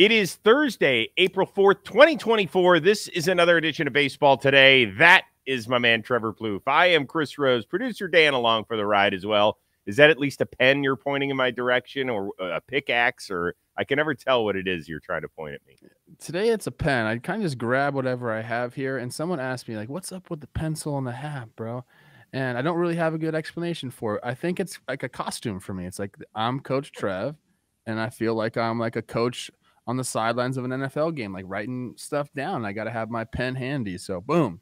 It is Thursday, April 4th, 2024. This is another edition of Baseball Today. That is my man, Trevor Plouffe. I am Chris Rose, producer Dan along for the ride as well. Is that at least a pen you're pointing in my direction or uh, a pickaxe? Or I can never tell what it is you're trying to point at me. Today it's a pen. I kind of just grab whatever I have here. And someone asked me, like, what's up with the pencil and the hat, bro? And I don't really have a good explanation for it. I think it's like a costume for me. It's like I'm Coach Trev, and I feel like I'm like a coach on the sidelines of an NFL game, like writing stuff down. I got to have my pen handy. So, boom.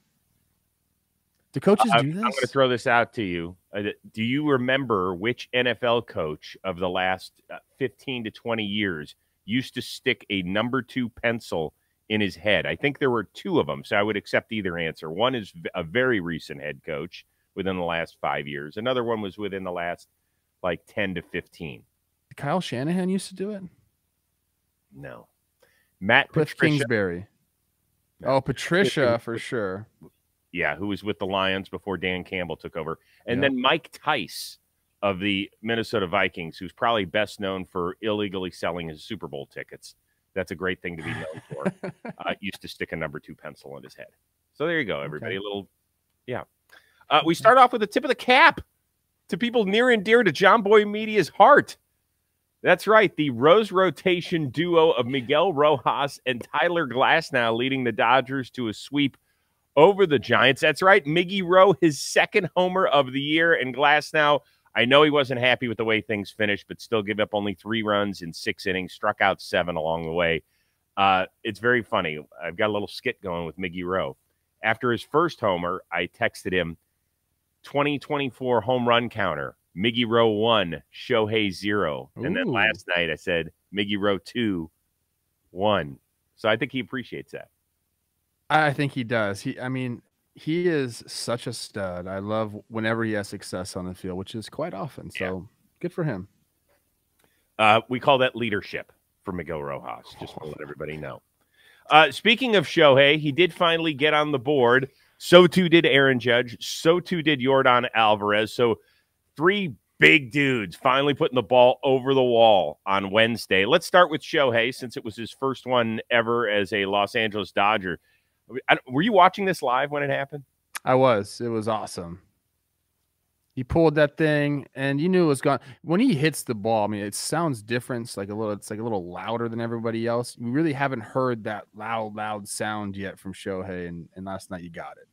Do coaches do this? I'm going to throw this out to you. Uh, do you remember which NFL coach of the last uh, 15 to 20 years used to stick a number two pencil in his head? I think there were two of them, so I would accept either answer. One is a very recent head coach within the last five years, another one was within the last like 10 to 15. Kyle Shanahan used to do it. No. Matt Kliff Patricia. Kingsbury. No. Oh, Patricia for sure. Yeah, who was with the Lions before Dan Campbell took over. And yep. then Mike Tice of the Minnesota Vikings, who's probably best known for illegally selling his Super Bowl tickets. That's a great thing to be known for. uh, used to stick a number two pencil in his head. So there you go, everybody. Okay. A little, yeah. Uh, we start off with the tip of the cap to people near and dear to Jomboy Media's heart. That's right. The Rose rotation duo of Miguel Rojas and Tyler Glasnow leading the Dodgers to a sweep over the Giants. That's right. Miggy Rowe, his second homer of the year, and Glass now. I know he wasn't happy with the way things finished, but still give up only three runs in six innings, struck out seven along the way. Uh, it's very funny. I've got a little skit going with Miggy Rowe. After his first homer, I texted him 2024 home run counter. Miggy Rowe one, Shohei zero. And then last night I said Miggy Rowe two, one. So I think he appreciates that. I think he does. He, I mean, he is such a stud. I love whenever he has success on the field, which is quite often. So yeah. good for him. Uh, we call that leadership for Miguel Rojas. Just want to let everybody know. Uh, speaking of Shohei, he did finally get on the board. So too did Aaron Judge. So too did Yordan Alvarez. So three big dudes finally putting the ball over the wall on Wednesday. Let's start with Shohei since it was his first one ever as a Los Angeles Dodger. Were you watching this live when it happened? I was. It was awesome. He pulled that thing, and you knew it was gone. When he hits the ball, I mean, it sounds different. It's like a little, it's like a little louder than everybody else. We really haven't heard that loud, loud sound yet from Shohei, and, and last night you got it.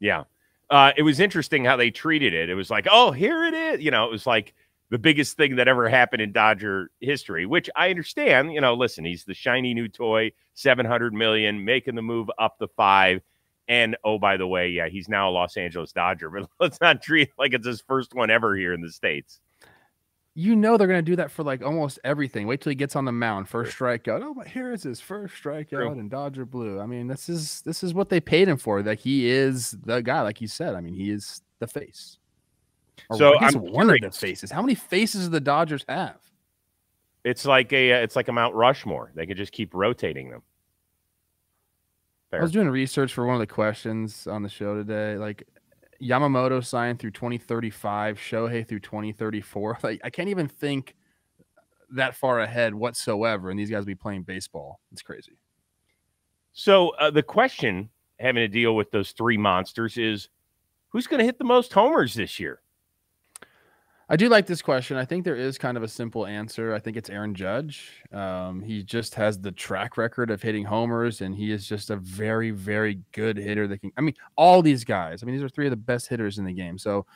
Yeah, uh, it was interesting how they treated it. It was like, oh, here it is. You know, it was like the biggest thing that ever happened in Dodger history, which I understand. You know, listen, he's the shiny new toy, 700 million, making the move up the five. And oh, by the way, yeah, he's now a Los Angeles Dodger, but let's not treat it like it's his first one ever here in the States you know they're going to do that for like almost everything. Wait till he gets on the mound, first strikeout. Oh, but here is his first strikeout in Dodger blue. I mean, this is this is what they paid him for. That he is the guy, like you said. I mean, he is the face. Or so I'm one curious. of the faces. How many faces do the Dodgers have? It's like a it's like a Mount Rushmore. They could just keep rotating them. Fair. I was doing research for one of the questions on the show today. Like, Yamamoto signed through 2035, Shohei through 2034. Like I can't even think that far ahead whatsoever, and these guys will be playing baseball. It's crazy. So uh, the question having to deal with those three monsters is who's going to hit the most homers this year? I do like this question. I think there is kind of a simple answer. I think it's Aaron Judge. Um, he just has the track record of hitting homers, and he is just a very, very good hitter. That can, I mean, all these guys. I mean, these are three of the best hitters in the game. So,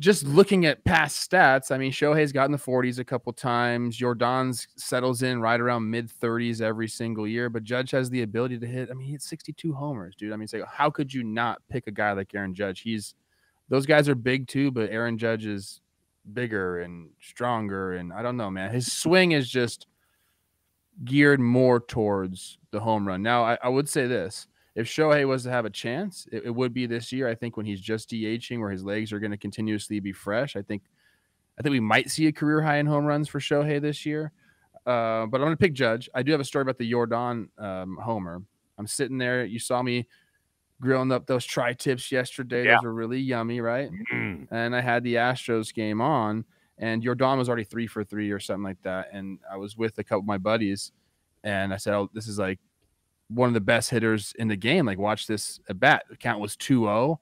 just looking at past stats, I mean, Shohei's gotten the 40s a couple times. Yordan's settles in right around mid 30s every single year, but Judge has the ability to hit. I mean, he hit 62 homers, dude. I mean, like, how could you not pick a guy like Aaron Judge? He's those guys are big too, but Aaron Judge is bigger and stronger. And I don't know, man. His swing is just geared more towards the home run. Now, I, I would say this if Shohei was to have a chance, it, it, would be this year. I think when he's just DHing, where his legs are going to continuously be fresh. I think, I think we might see a career high in home runs for Shohei this year. Uh, but I'm going to pick Judge. I do have a story about the Yordan um, homer. I'm sitting there. You saw me grilling up those tri tips yesterday. Yeah. Those were really yummy, right? Mm. And I had the Astros game on, and Yordan was already three for three or something like that. And I was with a couple of my buddies, and I said, "Oh, this is like one of the best hitters in the game. Like, watch this at bat. The count was 2-0.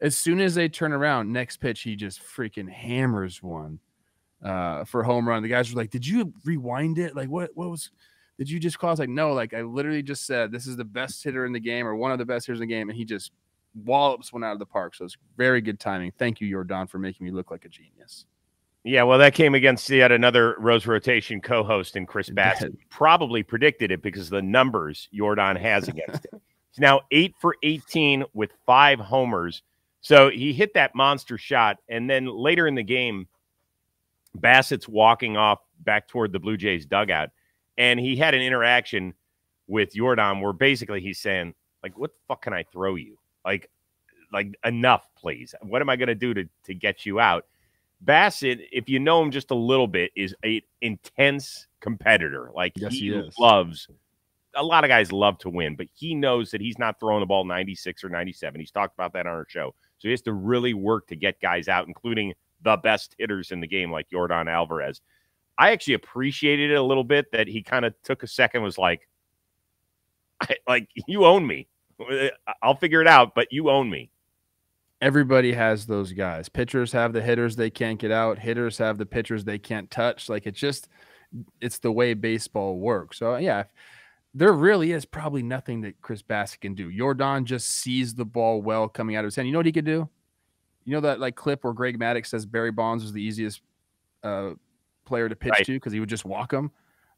As soon as they turn around, next pitch, he just freaking hammers one uh, for a home run. The guys were like, "Did you rewind it? Like, what? What was?" Did you just call? I was like, no, like I literally just said this is the best hitter in the game or one of the best hitters in the game, and he just wallops one out of the park. So it's very good timing. Thank you, Yordan, for making me look like a genius. Yeah, well, that came against yet another Rose Rotation co-host in Chris Bassitt. Probably predicted it because the numbers Yordan has against it. He's now eight for 18 with five homers. So he hit that monster shot, and then later in the game, Bassitt's walking off back toward the Blue Jays dugout, and he had an interaction with Yordan where basically he's saying, like, what the fuck can I throw you? Like, like enough, please. What am I going to do to to get you out? Bassitt, if you know him just a little bit, is a intense competitor. Like yes, he, he loves. A lot of guys love to win, but he knows that he's not throwing the ball 96 or 97. He's talked about that on our show. So he has to really work to get guys out, including the best hitters in the game, like Yordan Alvarez. I actually appreciated it a little bit that he kind of took a second, was like, like you own me. I'll figure it out, but you own me. Everybody has those guys. Pitchers have the hitters they can't get out. Hitters have the pitchers they can't touch. Like it's just, it's the way baseball works. So yeah, there really is probably nothing that Chris Bassitt can do. Yordan just sees the ball well coming out of his hand. You know what he could do? You know that like clip where Greg Maddux says Barry Bonds was the easiest uh, player to pitch right. to because he would just walk him.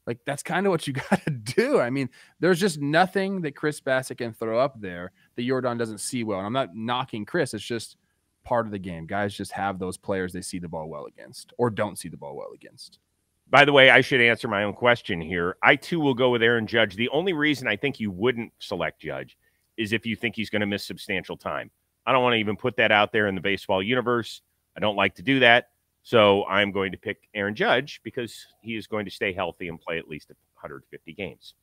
Like that's kind of what you got to do. I mean, there's just nothing that Chris Bassitt can throw up there that Yordan doesn't see well. And I'm not knocking Chris. It's just part of the game. Guys just have those players they see the ball well against or don't see the ball well against. By the way, I should answer my own question here. I too will go with Aaron Judge. The only reason I think you wouldn't select Judge is if you think he's going to miss substantial time. I don't want to even put that out there in the baseball universe. I don't like to do that. So I'm going to pick Aaron Judge because he is going to stay healthy and play at least 150 games.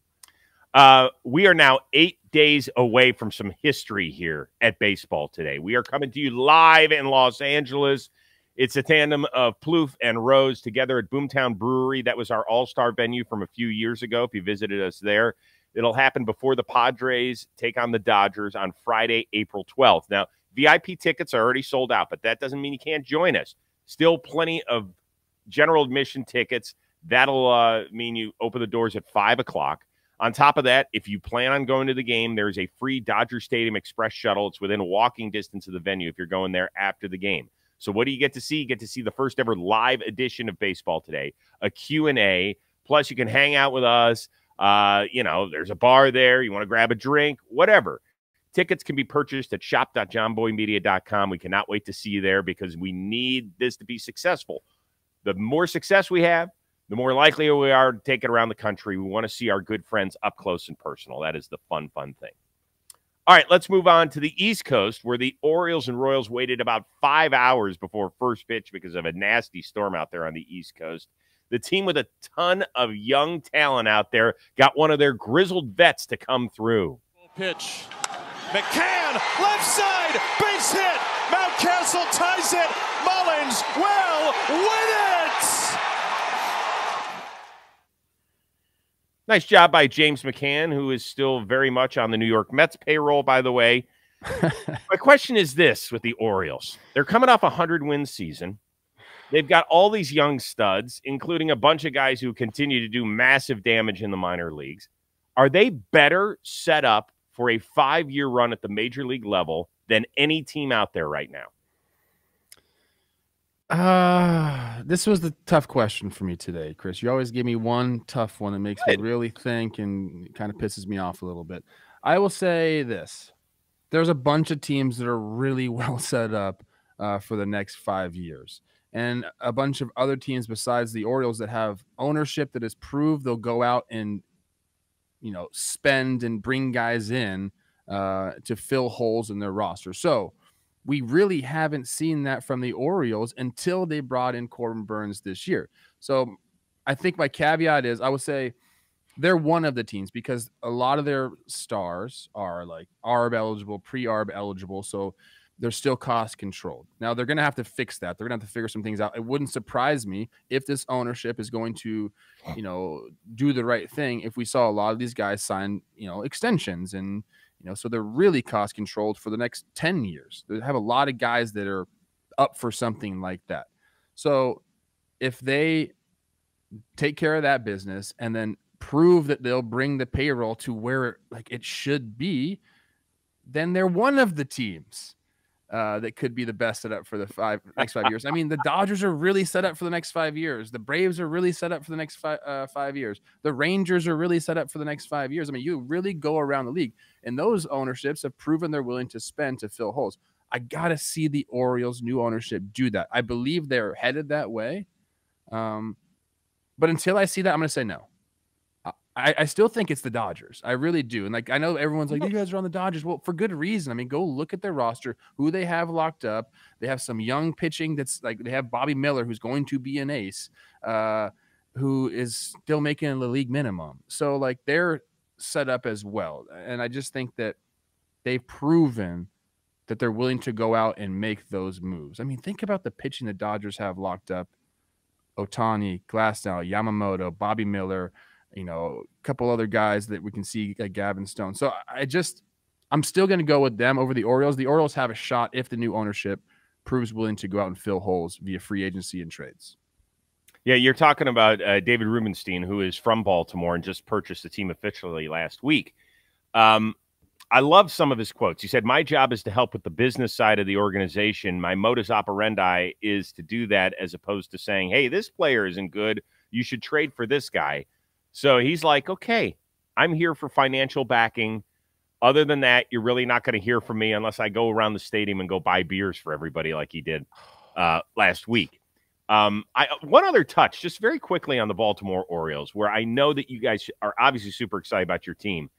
Uh, we are now eight days away from some history here at baseball today. We are coming to you live in Los Angeles. It's a tandem of Plouffe and Rose together at Boomtown Brewery. That was our all star venue from a few years ago. If you visited us there, it'll happen before the Padres take on the Dodgers on Friday, April 12th. Now, VIP tickets are already sold out, but that doesn't mean you can't join us. Still plenty of general admission tickets. That'll uh, mean you open the doors at five o'clock. On top of that, if you plan on going to the game, there's a free Dodger Stadium Express shuttle. It's within walking distance of the venue if you're going there after the game. So what do you get to see? You get to see the first ever live edition of Baseball Today, a Q&A. Plus, you can hang out with us. Uh, you know, there's a bar there. You want to grab a drink, whatever. Tickets can be purchased at shop.jomboymedia.com. We cannot wait to see you there because we need this to be successful. The more success we have, the more likely we are to take it around the country. We want to see our good friends up close and personal. That is the fun, fun thing. All right, let's move on to the East Coast, where the Orioles and Royals waited about five hours before first pitch because of a nasty storm out there on the East Coast. The team with a ton of young talent out there got one of their grizzled vets to come through. Pitch McCann, left side, base hit. Mountcastle ties it. Mullins will win it. Nice job by James McCann, who is still very much on the New York Mets payroll, by the way. My question is this with the Orioles. They're coming off a 100 win season. They've got all these young studs, including a bunch of guys who continue to do massive damage in the minor leagues. Are they better set up for a five year run at the major league level than any team out there right now? Uh, this was the tough question for me today, Chris. You always give me one tough one that makes Good. me really think and kind of pisses me off a little bit. I will say this there's a bunch of teams that are really well set up uh, for the next five years. And a bunch of other teams besides the Orioles that have ownership that has proved they'll go out and you know spend and bring guys in uh, to fill holes in their roster. So we really haven't seen that from the Orioles until they brought in Corbin Burnes this year. So I think my caveat is I would say they're one of the teams because a lot of their stars are like ARB eligible, pre ARB eligible. So they're still cost controlled. Now they're going to have to fix that. They're going to have to figure some things out. It wouldn't surprise me if this ownership is going to, you know, do the right thing. If we saw a lot of these guys sign, you know, extensions and, you know, so they're really cost controlled for the next 10 years. They have a lot of guys that are up for something like that. So if they take care of that business and then prove that they'll bring the payroll to where like it should be, then they're one of the teams uh, that could be the best set up for the five next five years. I mean, the Dodgers are really set up for the next five years. The Braves are really set up for the next five uh, five years. The Rangers are really set up for the next five years. I mean, you really go around the league, and those ownerships have proven they're willing to spend to fill holes. I gotta see the Orioles' new ownership do that. I believe they're headed that way. Um, but until I see that, I'm gonna say no. I, I still think it's the Dodgers. I really do. And like I know everyone's like, you guys are on the Dodgers. Well, for good reason. I mean, go look at their roster, who they have locked up. They have some young pitching that's like they have Bobby Miller, who's going to be an ace, uh, who is still making the league minimum. So like they're set up as well. And I just think that they've proven that they're willing to go out and make those moves. I mean, think about the pitching the Dodgers have locked up. Ohtani, Glasnow, Yamamoto, Bobby Miller you know, a couple other guys that we can see like Gavin Stone. So I just I'm still going to go with them over the Orioles. The Orioles have a shot if the new ownership proves willing to go out and fill holes via free agency and trades. Yeah, you're talking about uh, David Rubenstein, who is from Baltimore and just purchased the team officially last week. Um, I love some of his quotes. He said, My job is to help with the business side of the organization. My modus operandi is to do that as opposed to saying, Hey, this player isn't good. You should trade for this guy. So he's like, okay, I'm here for financial backing. Other than that, you're really not going to hear from me unless I go around the stadium and go buy beers for everybody like he did uh, last week. Um, I one other touch, just very quickly on the Baltimore Orioles, where I know that you guys are obviously super excited about your team,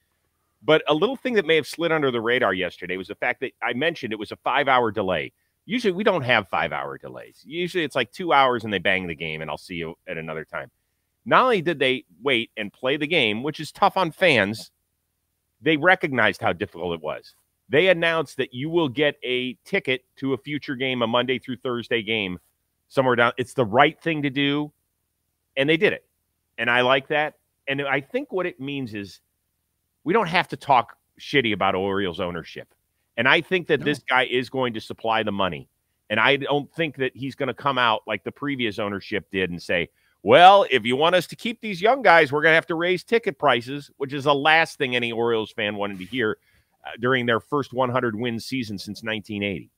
but a little thing that may have slid under the radar yesterday was the fact that I mentioned it was a five-hour delay. Usually, we don't have five-hour delays. Usually, it's like two hours and they bang the game, and I'll see you at another time. Not only did they wait and play the game, which is tough on fans, they recognized how difficult it was. They announced that you will get a ticket to a future game, a Monday through Thursday game somewhere down. It's the right thing to do. And they did it. And I like that. And I think what it means is we don't have to talk shitty about Orioles ownership. And I think that no. this guy is going to supply the money. And I don't think that he's going to come out like the previous ownership did and say, well, if you want us to keep these young guys, we're going to have to raise ticket prices, which is the last thing any Orioles fan wanted to hear uh, during their first 100 win season since 1980.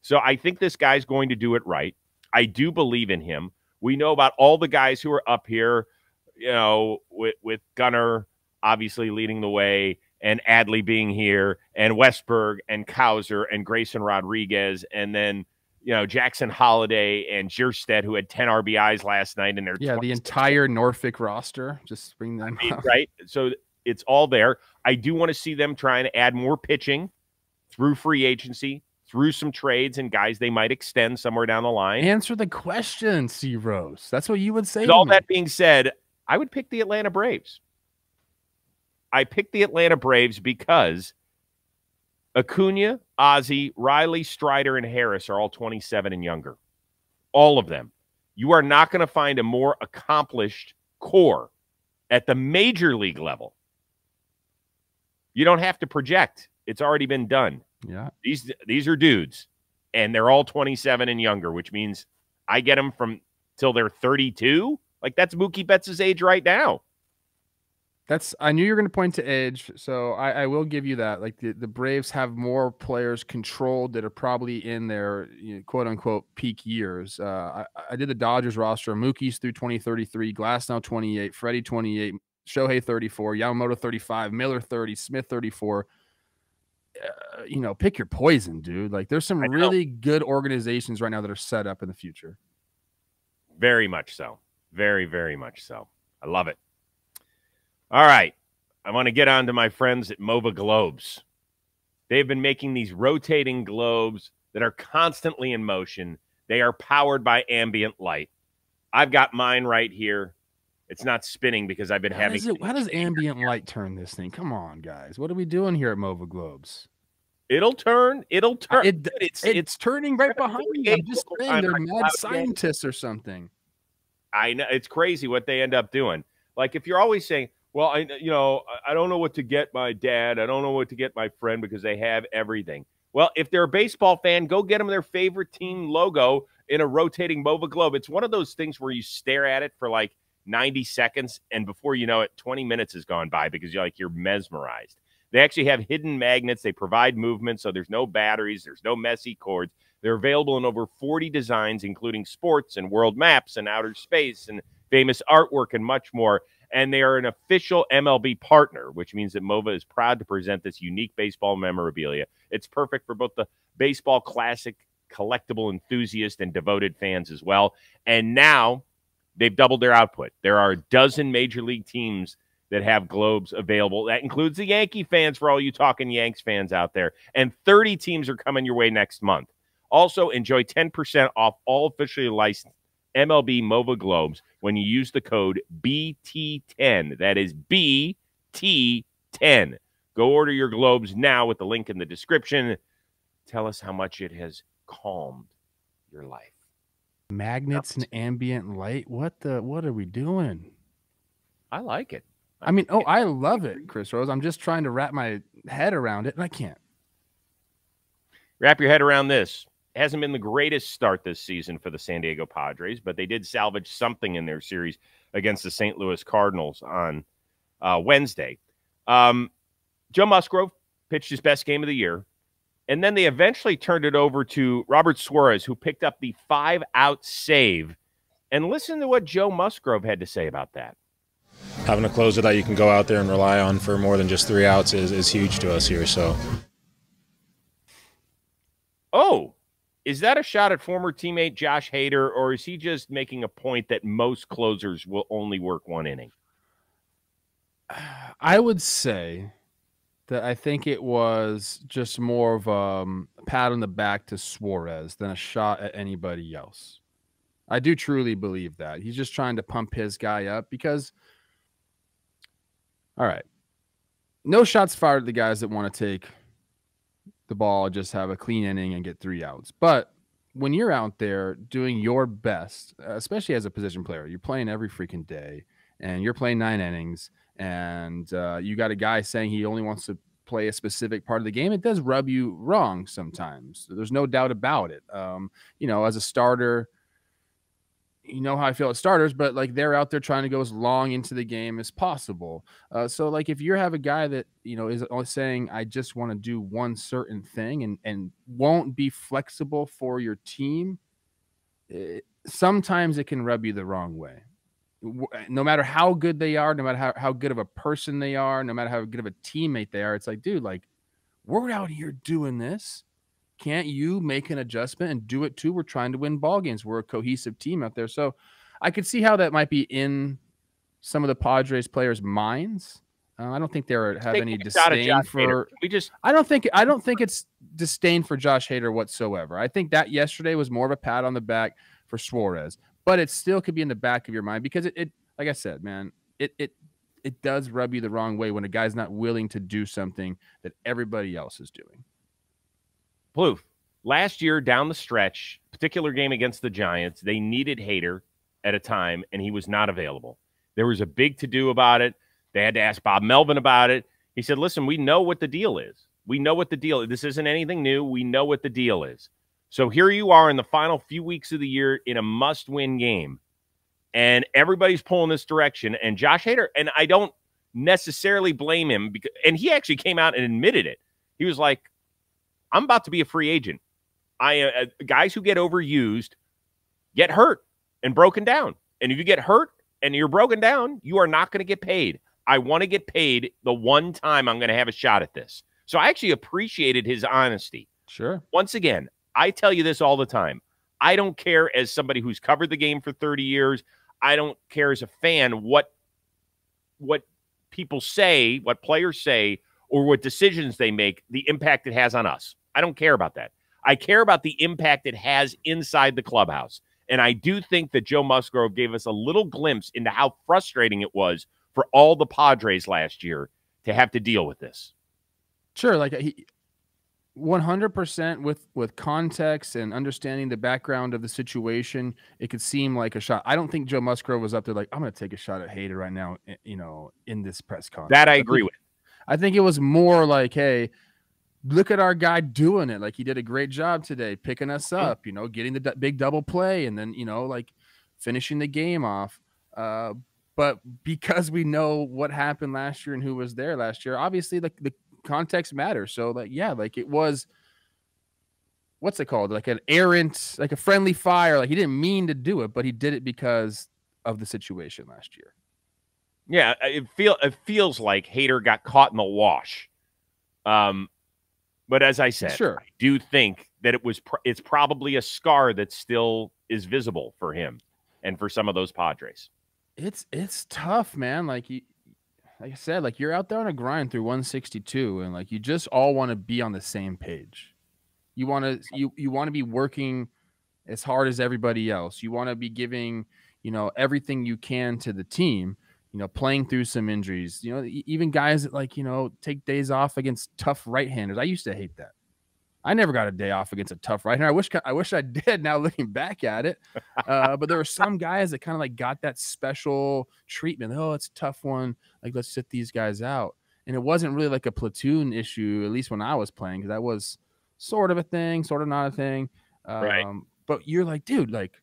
So I think this guy's going to do it right. I do believe in him. We know about all the guys who are up here, you know, with, with Gunnar obviously leading the way and Adley being here and Westburg and Cowser and Grayson Rodriguez and then – you know, Jackson Holliday and Kjerstad, who had 10 RBIs last night in their yeah, the entire Norfolk roster. Just bring them I mean, right. So it's all there. I do want to see them trying to add more pitching through free agency, through some trades and guys they might extend somewhere down the line. Answer the question, C Rose. That's what you would say. With all me. that being said, I would pick the Atlanta Braves. I picked the Atlanta Braves because Acuna, Ozzie, Riley, Strider, and Harris are all 27 and younger. All of them. You are not going to find a more accomplished core at the major league level. You don't have to project. It's already been done. Yeah. These these are dudes and they're all 27 and younger, which means I get them from till they're 32. Like that's Mookie Betts' age right now. That's I knew you were going to point to age, so I, I, will give you that. Like the, the Braves have more players controlled that are probably in their you know, quote unquote peak years. Uh, I, I, did the Dodgers roster: Mookie's through 2033, Glasnow 28, Freddie 28, Shohei 34, Yamamoto 35, Miller 30, Smith 34. Uh, you know, pick your poison, dude. Like there's some really good organizations right now that are set up in the future. Very much so. Very, very much so. I love it. All right. I want to get on to my friends at MOVA Globes. They've been making these rotating globes that are constantly in motion. They are powered by ambient light. I've got mine right here. It's not spinning because I've been how having. Does it, how does ambient light turn this thing? Come on, guys. What are we doing here at MOVA Globes? It'll turn. It'll turn. It, it's, it's, it's turning right behind me. I'm just saying they're mad scientists or something. I know it's crazy what they end up doing. Like if you're always saying, "Well, I you know I don't know what to get my dad. I don't know what to get my friend because they have everything." Well, if they're a baseball fan, go get them their favorite team logo in a rotating MOVA globe. It's one of those things where you stare at it for like 90 seconds, and before you know it, 20 minutes has gone by because you're like you're mesmerized. They actually have hidden magnets. They provide movement, so there's no batteries, there's no messy cords. They're available in over 40 designs, including sports and world maps and outer space and famous artwork and much more. And they are an official MLB partner, which means that MOVA is proud to present this unique baseball memorabilia. It's perfect for both the baseball classic collectible enthusiast and devoted fans as well. And now they've doubled their output. There are a dozen major league teams that have globes available. That includes the Yankee fans for all you talking Yanks fans out there. And 30 teams are coming your way next month. Also, enjoy 10% off all officially licensed MLB MOVA globes when you use the code BT10. That is BT10. Go order your globes now with the link in the description. Tell us how much it has calmed your life. Magnets and ambient light. What the what are we doing? I like it. I mean, oh, I love it, Chris Rose. I'm just trying to wrap my head around it and I can't. Wrap your head around this. It hasn't been the greatest start this season for the San Diego Padres, but they did salvage something in their series against the St. Louis Cardinals on uh, Wednesday. Um, Joe Musgrove pitched his best game of the year. And then they eventually turned it over to Robert Suarez, who picked up the five out save. And listen to what Joe Musgrove had to say about that. Having a closer that you can go out there and rely on for more than just three outs is, is huge to us here. So, oh, is that a shot at former teammate Josh Hader, or is he just making a point that most closers will only work one inning? I would say that I think it was just more of um, a pat on the back to Suarez than a shot at anybody else. I do truly believe that. He's just trying to pump his guy up because, all right, no shots fired at the guys that want to take the ball, just have a clean inning and get three outs. But when you're out there doing your best, especially as a position player, you're playing every freaking day and you're playing nine innings and uh, you got a guy saying he only wants to play a specific part of the game, it does rub you wrong sometimes. There's no doubt about it. Um, you know, as a starter, you know how I feel at starters, but like they're out there trying to go as long into the game as possible. Uh, so like if you have a guy that you know is saying I just want to do one certain thing and and won't be flexible for your team, it, eh, sometimes it can rub you the wrong way no matter how good they are, no matter how, how good of a person they are, no matter how good of a teammate they are, it's like, dude, like we're out here doing this. Can't you make an adjustment and do it too? We're trying to win ball games. We're a cohesive team out there. So I could see how that might be in some of the Padres players' minds. Uh, I don't think they have any disdain for. Hader. We just. I don't think. I don't think it's disdain for Josh Hader whatsoever. I think that yesterday was more of a pat on the back for Suarez but it still could be in the back of your mind because it, it like I said, man, it it it does rub you the wrong way when a guy's not willing to do something that everybody else is doing. Blue, last year down the stretch, particular game against the Giants, they needed Hader at a time, and he was not available. There was a big to do about it. They had to ask Bob Melvin about it. He said, "Listen, we know what the deal is. We know what the deal. Is. This isn't anything new. We know what the deal is. So here you are in the final few weeks of the year in a must win game, and everybody's pulling this direction. And Josh Hader, and I don't necessarily blame him because, and he actually came out and admitted it. He was like, I'm about to be a free agent. I uh, guys who get overused get hurt and broken down. And if you get hurt and you're broken down, you are not going to get paid. I want to get paid the one time I'm going to have a shot at this. So I actually appreciated his honesty. Sure. Once again, I tell you this all the time. I don't care as somebody who's covered the game for 30 years. I don't care as a fan what what people say, what players say, or what decisions they make, the impact it has on us. I don't care about that. I care about the impact it has inside the clubhouse. And I do think that Joe Musgrove gave us a little glimpse into how frustrating it was for all the Padres last year to have to deal with this. Sure, like he 100% with with context and understanding the background of the situation it could seem like a shot i don't think joe musgrove was up there like i'm going to take a shot at hader right now eh, you know in this press conference that i agree with i think it was more like hey look at our guy doing it like he did a great job today picking us up you know getting the d- big double play and then you know like finishing the game off uh, but because we know what happened last year and who was there last year obviously like the context matters. So like yeah, like it was what's it called? Like an errant, like a friendly fire. Like he didn't mean to do it, but he did it because of the situation last year. Yeah, it feel it feels like Hader got caught in the wash. Um, but as I said, sure. I do think that it was it's probably a scar that still is visible for him and for some of those Padres. It's it's tough, man. Like you, like I said, like you're out there on a grind through 162, and like you just all want to be on the same page. You want to you you want to be working as hard as everybody else. You want to be giving you know everything you can to the team. You know, playing through some injuries. You know, even guys that like you know take days off against tough right-handers. I used to hate that. I never got a day off against a tough right hander. I wish I wish I did. Now looking back at it, uh, but there were some guys that kind of like got that special treatment. Oh, it's a tough one. Like let's sit these guys out. And it wasn't really like a platoon issue, at least when I was playing, because that was sort of a thing, sort of not a thing. Um, right. But you're like, dude, like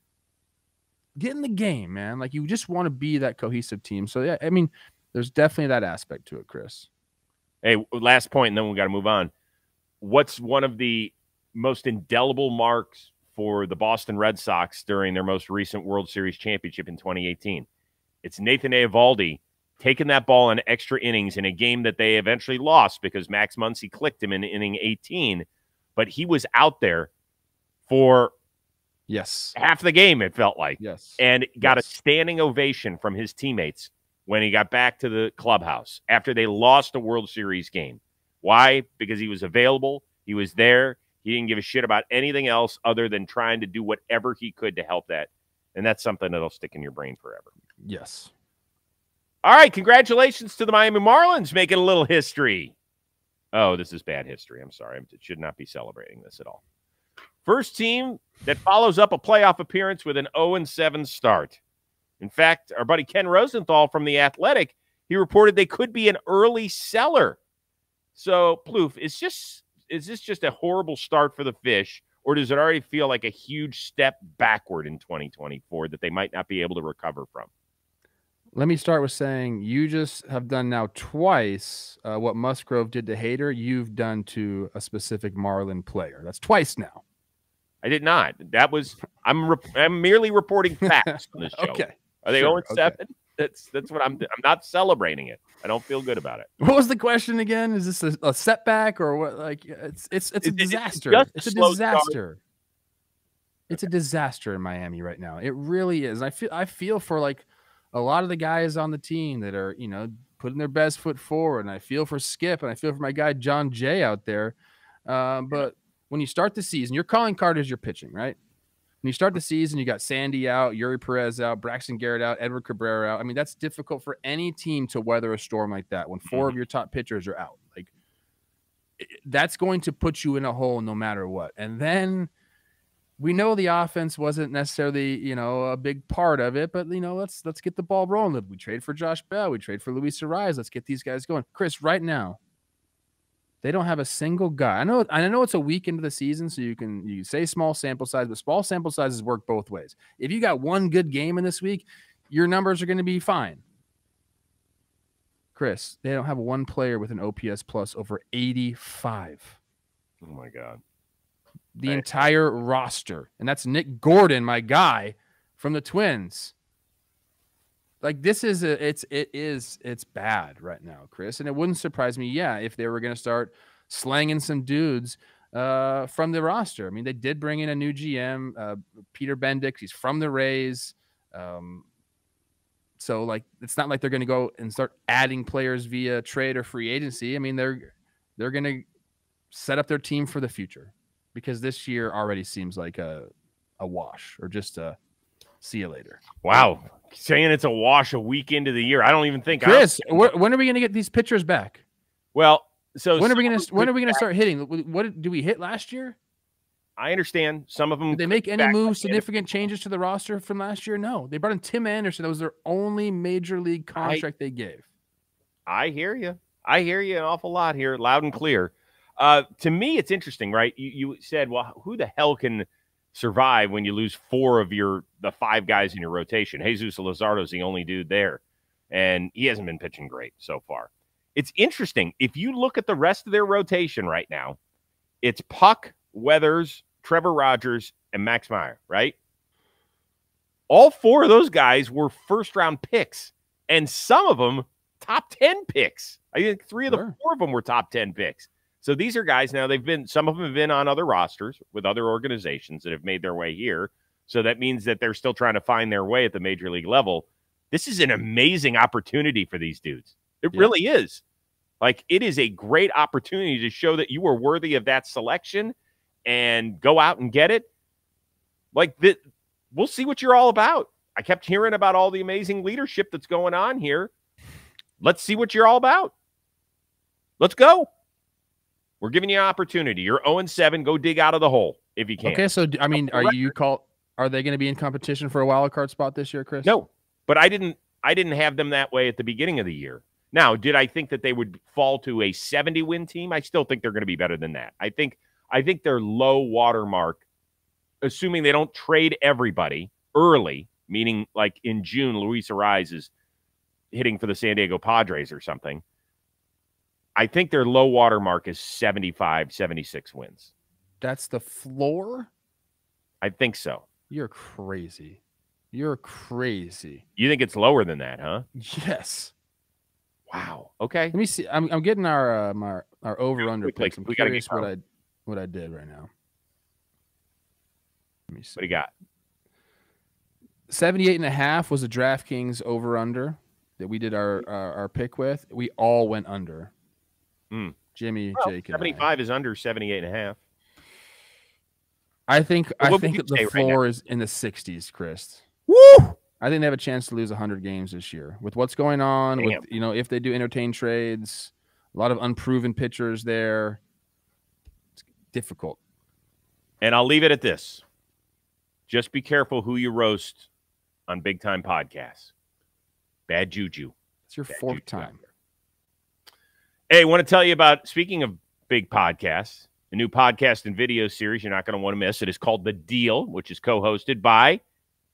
get in the game, man. Like you just want to be that cohesive team. So yeah, I mean, there's definitely that aspect to it, Chris. Hey, last point, and then we got to move on what's one of the most indelible marks for the Boston Red Sox during their most recent World Series championship in 2018? It's Nathan Eovaldi taking that ball in extra innings in a game that they eventually lost because Max Muncy clicked him in inning 18, but he was out there for yes half the game it felt like yes and got yes. a standing ovation from his teammates when he got back to the clubhouse after they lost a World Series game. Why? Because he was available, he was there, he didn't give a shit about anything else other than trying to do whatever he could to help that. And that's something that'll stick in your brain forever. Yes. All right. Congratulations to the Miami Marlins making a little history. Oh, this is bad history. I'm sorry. I should not be celebrating this at all. First team that follows up a playoff appearance with an 0 7 start. In fact, our buddy Ken Rosenthal from The Athletic, he reported they could be an early seller so, Plouffe, is just is this just a horrible start for the fish, or does it already feel like a huge step backward in 2024 that they might not be able to recover from? Let me start with saying you just have done now twice uh, what Musgrove did to Hader. You've done to a specific Marlin player. That's twice now. I did not. That was I'm re- I'm merely reporting facts on this show. okay. Are they sure, 0 7? Okay. That's that's what I'm I'm not celebrating it. I don't feel good about it. What was the question again? Is this a, a setback or what? Like it's it's it's a disaster. It's, it's a disaster. Start. It's a disaster in Miami right now. It really is. I feel I feel for like a lot of the guys on the team that are you know putting their best foot forward, and I feel for Skip, and I feel for my guy Jon Jay out there. Uh, but when you start the season, your calling card is your pitching, right? When you start the season, you got Sandy out, Eury Perez out, Braxton Garrett out, Edward Cabrera out. I mean, that's difficult for any team to weather a storm like that when 4 mm-hmm. of your top pitchers are out. Like that's going to put you in a hole no matter what. And then we know the offense wasn't necessarily, you know, a big part of it, but you know, let's let's get the ball rolling. We trade for Josh Bell, we trade for Luis Arraez. Let's get these guys going. Chris, right now, they don't have a single guy. I know I know it's a week into the season, so you can you say small sample size, but small sample sizes work both ways. If you got one good game in this week, your numbers are going to be fine. Chris, they don't have one player with an OPS plus over 85. Oh my god. The entire roster. And that's Nick Gordon, my guy from the Twins like this is a, it's it is it's bad right now, Chris, and it wouldn't surprise me, yeah, if they were going to start slanging some dudes uh, from the roster. I mean, they did bring in a new GM, uh, Peter Bendix. He's from the Rays. Um, so like it's not like they're going to go and start adding players via trade or free agency. I mean, they're they're going to set up their team for the future because this year already seems like a a wash or just a see you later. Wow, saying it's a wash a week into the year. I don't even think. I. Chris, when are we going to get these pitchers back? Well, so when are we gonna when are we gonna start hitting? What do we hit last year? I understand some of them. Did they make any moves, the end of- significant changes to the roster from last year? No. They brought in Tim Anderson. That was their only major league contract they gave. I hear you. I hear you an awful lot here, loud and clear. Uh, to me, it's interesting, right? You, you said, well, who the hell can survive when you lose four of your the five guys in your rotation? Jesus Luzardo's the only dude there, and he hasn't been pitching great so far. It's interesting if you look at the rest of their rotation right now. It's Puk, Weathers, Trevor Rogers, and Max Meyer, right? All four of those guys were first round picks, and some of them top 10 picks. I think three of the Sure. four of them were top 10 picks. So these are guys now they've been some of them have been on other rosters with other organizations that have made their way here. So that means that they're still trying to find their way at the major league level. This is an amazing opportunity for these dudes. It Yeah. really is. Like it is a great opportunity to show that you are worthy of that selection and go out and get it. Like that we'll see what you're all about. I kept hearing about all the amazing leadership that's going on here. Let's see what you're all about. Let's go. We're giving you an opportunity. You're 0 7. Go dig out of the hole if you can. Okay, so I mean, are you call are they going to be in competition for a wild card spot this year, Chris? No, but I didn't. I didn't have them that way at the beginning of the year. Now, did I think that they would fall to a 70 win team? I still think they're going to be better than that. I think. I think their low watermark, assuming they don't trade everybody early, meaning like in June, Luis Arraez is hitting for the San Diego Padres or something. I think their low watermark is 75, 76 wins. That's the floor? I think so. You're crazy. You're crazy. You think it's lower than that, huh? Yes. Wow. Okay. Let me see. I'm, I'm getting our um, our, our over under picks. I'm we curious what I what I did right now. Let me see. What do you got? 78 and a half was a DraftKings over under that we did our, our our pick with. We all went under. Hmm. Jimmy, Well, Jake, and I. 75 is under 78 and a half. I think I What would you think say the right is in the 60s, Chris. Woo! I think they have a chance to lose 100 games this year with what's going on. Damn. With you know, if they do entertain trades, a lot of unproven pitchers there. It's difficult. And I'll leave it at this. Just be careful who you roast on big time podcasts. Bad juju. It's your Bad fourth juju time. Hey, I want to tell you about speaking of big podcasts, a new podcast and video series you're not going to want to miss. It is called The Deal, which is co-hosted by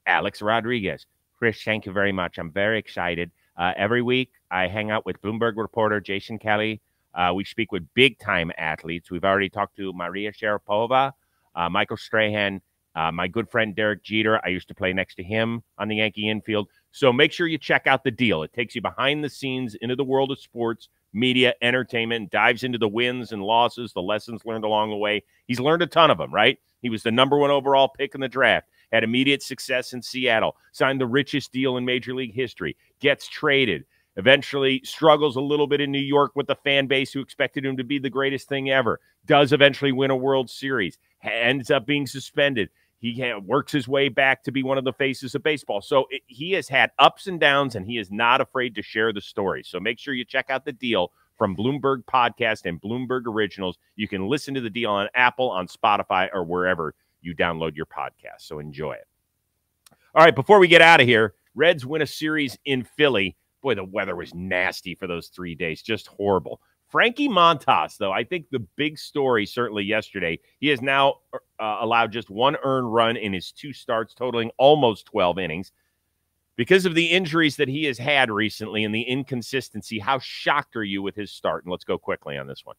Alex Rodriguez. Chris, thank you very much. I'm very excited. Uh, every week, I hang out with Bloomberg reporter Jason Kelly. Uh, we speak with big time athletes. We've already talked to Maria Sharapova, uh, Michael Strahan, uh, my good friend Derek Jeter. I used to play next to him on the Yankee infield. So make sure you check out the deal. It takes you behind the scenes into the world of sports, media, entertainment, dives into the wins and losses, the lessons learned along the way. He's learned a ton of them, right? He was the number one overall pick in the draft, had immediate success in Seattle, signed the richest deal in Major League history, gets traded, eventually struggles a little bit in New York with the fan base who expected him to be the greatest thing ever, does eventually win a World Series, ends up being suspended. He works his way back to be one of the faces of baseball. So it, he has had ups and downs, and he is not afraid to share the story. So make sure you check out the deal from Bloomberg Podcast and Bloomberg Originals. You can listen to the deal on Apple, on Spotify, or wherever you download your podcast. So enjoy it. All right, before we get out of here, Reds win a series in Philly. Boy, the weather was nasty for those three days, just horrible. Frankie Montas, though, I think the big story certainly yesterday, he has now uh, allowed just one earned run in his two starts, totaling almost 12 innings. Because of the injuries that he has had recently and the inconsistency, how shocked are you with his start? And let's go quickly on this one.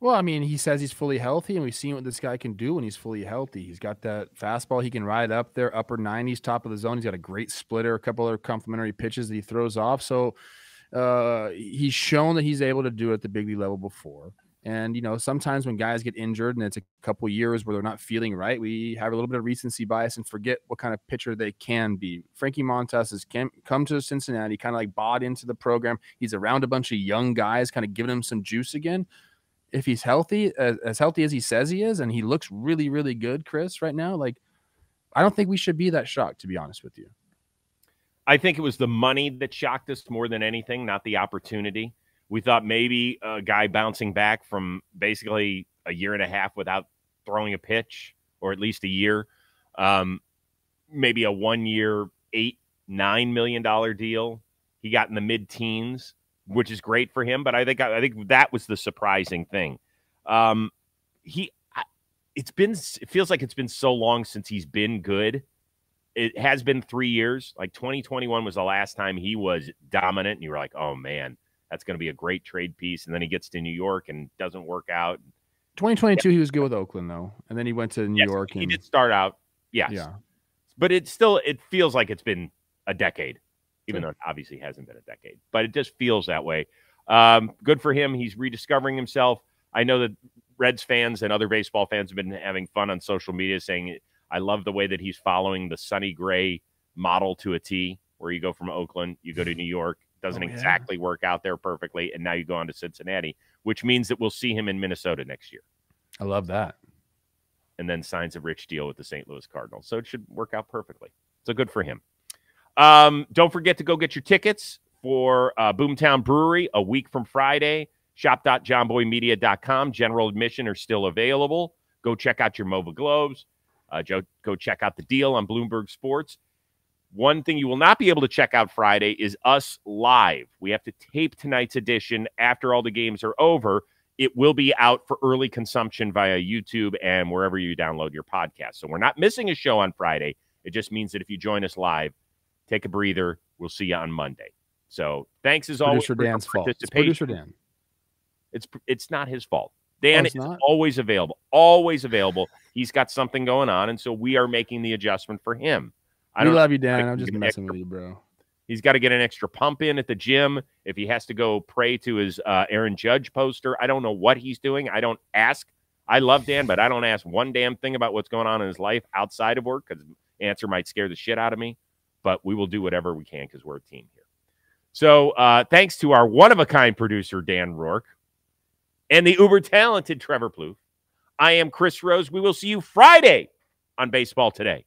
Well, I mean, he says he's fully healthy, and we've seen what this guy can do when he's fully healthy. He's got that fastball he can ride up there, upper 90s, top of the zone. He's got a great splitter, a couple other complimentary pitches that he throws off. So uh, he's shown that he's able to do it at the big league level before. And you know, sometimes when guys get injured and it's a couple years where they're not feeling right, we have a little bit of recency bias and forget what kind of pitcher they can be. Frankie Montas has come to Cincinnati, kind of like bought into the program. He's around a bunch of young guys, kind of giving him some juice again if he's healthy, as, as healthy as he says he is, and he looks really, really good, Chris, right now, like I don't think we should be that shocked, to be honest with you. I think it was the money that shocked us more than anything, not the opportunity. We thought maybe a guy bouncing back from basically a year and a half without throwing a pitch, or at least a year. Um, maybe a one year, eight, nine million dollar deal. He got in the mid teens, which is great for him. But I think I think that was the surprising thing. Um, he, it's been it feels like it's been so long since he's been good. It has been three years. Like 2021 was the last time he was dominant, and you were like, oh man, that's going to be a great trade piece. And then he gets to New York and doesn't work out. 2022, yeah. he was good with Oakland though, and then he went to New yes, York. He and... did start out, yes. yeah, but it still it feels like it's been a decade, even sure. though it obviously hasn't been a decade. But it just feels that way. Um, good for him. He's rediscovering himself. I know that Reds fans and other baseball fans have been having fun on social media saying, I love the way that he's following the Sonny Gray model to a T, where you go from Oakland, you go to New York, doesn't oh, yeah. exactly work out there perfectly, and now you go on to Cincinnati, which means that we'll see him in Minnesota next year. I love that. And then signs a rich deal with the St. Louis Cardinals. So it should work out perfectly. So good for him. Um, don't forget to go get your tickets for uh, Boomtown Brewery a week from Friday. Shop.jomboymedia.com. General admission are still available. Go check out your MOVA Globes. Uh, go check out the deal on Bloomberg Sports. One thing you will not be able to check out Friday is us live. We have to tape tonight's edition after all the games are over. It will be out for early consumption via YouTube and wherever you download your podcast. So we're not missing a show on Friday. It just means that if you join us live, take a breather. We'll see you on Monday. So thanks as always producer Dan's fault. It's producer Dan. It's it's not his fault. Dan oh, is not? always available, always available. He's got something going on, and so we are making the adjustment for him. I don't love you, Dan. I'm just messing extra, with you, bro. He's got to get an extra pump in at the gym. If he has to go pray to his uh, Aaron Judge poster, I don't know what he's doing. I don't ask. I love Dan, but I don't ask one damn thing about what's going on in his life outside of work because answer might scare the shit out of me. But we will do whatever we can because we're a team here. So uh, thanks to our one of a kind producer, Dan Rourke, and the uber talented Trevor Plouffe. I am Chris Rose. We will see you Friday on Baseball Today.